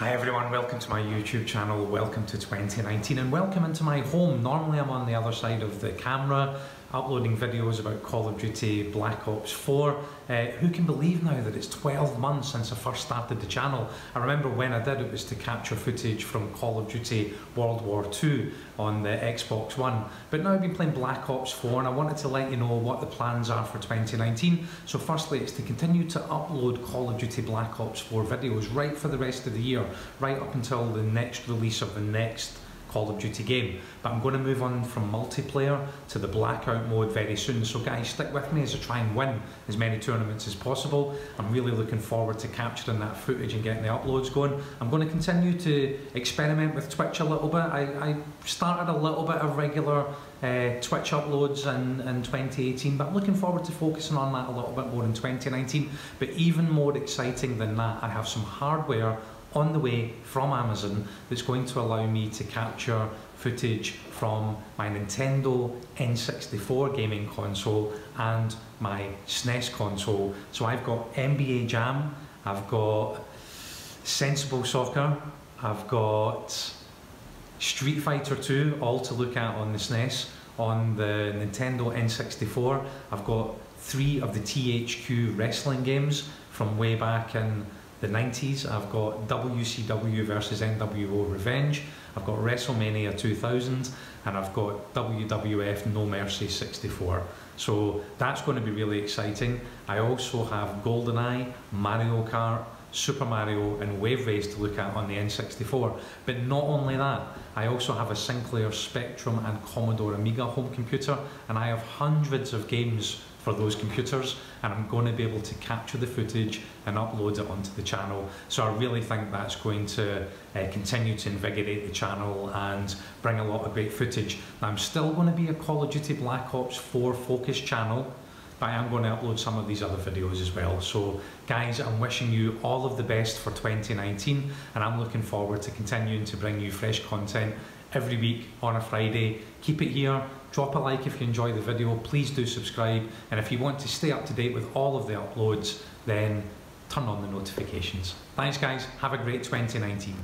Hi everyone, welcome to my YouTube channel, welcome to 2019 and welcome into my home. Normally I'm on the other side of the camera uploading videos about Call of Duty Black Ops 4. Uh, who can believe now that it's 12 months since I first started the channel? I remember when I did it was to capture footage from Call of Duty World War II on the Xbox One. But now I've been playing Black Ops 4 and I wanted to let you know what the plans are for 2019. So firstly it's to continue to upload Call of Duty Black Ops 4 videos right for the rest of the year, right up until the next release of the next Call of Duty game. But I'm going to move on from multiplayer to the blackout mode very soon. So guys, stick with me as I try and win as many tournaments as possible. I'm really looking forward to capturing that footage and getting the uploads going. I'm going to continue to experiment with Twitch a little bit. I, I started a little bit of regular uh, Twitch uploads in, in 2018, but I'm looking forward to focusing on that a little bit more in 2019. But even more exciting than that, I have some hardware on the way from Amazon that's going to allow me to capture footage from my Nintendo N64 gaming console and my SNES console. So I've got NBA Jam, I've got Sensible Soccer, I've got Street Fighter 2, all to look at on the SNES. On the Nintendo N64, I've got three of the THQ wrestling games from way back in the 90s. I've got WCW versus NWO Revenge. I've got WrestleMania 2000 and I've got WWF No Mercy 64. So that's going to be really exciting. I also have GoldenEye, Mario Kart, Super Mario and Wave Race to look at on the N64. But not only that, I also have a Sinclair Spectrum and Commodore Amiga home computer and I have hundreds of games for those computers and I'm going to be able to capture the footage and upload it onto the channel. So I really think that's going to uh, continue to invigorate the channel and bring a lot of great footage. I'm still going to be a Call of Duty Black Ops 4 focus channel but I am going to upload some of these other videos as well. So guys, I'm wishing you all of the best for 2019 and I'm looking forward to continuing to bring you fresh content every week on a Friday. Keep it here, drop a like if you enjoy the video, please do subscribe and if you want to stay up to date with all of the uploads then turn on the notifications. Thanks guys, have a great 2019.